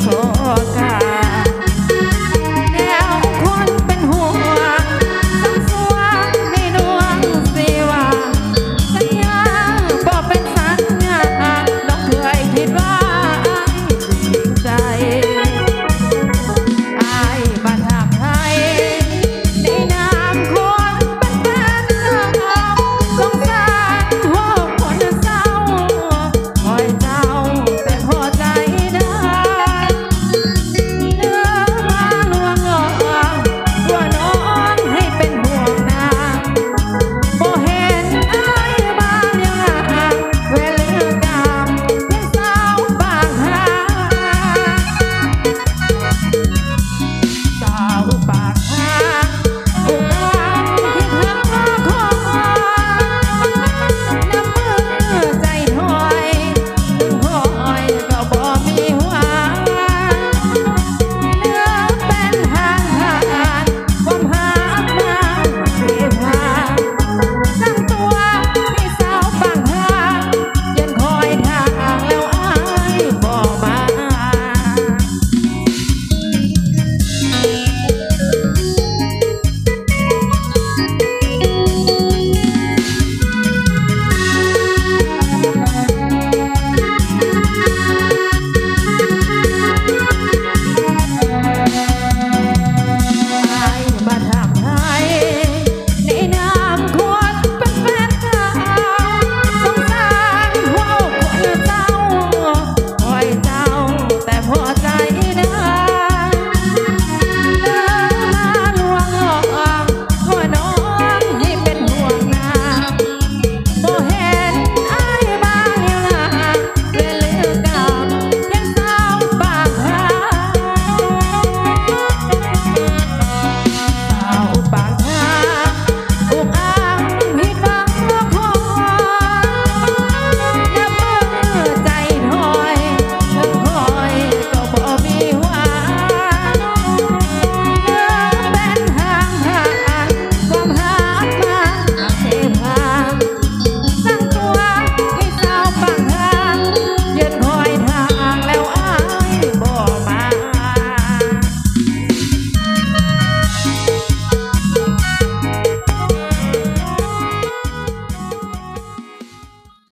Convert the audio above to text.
time. cavalo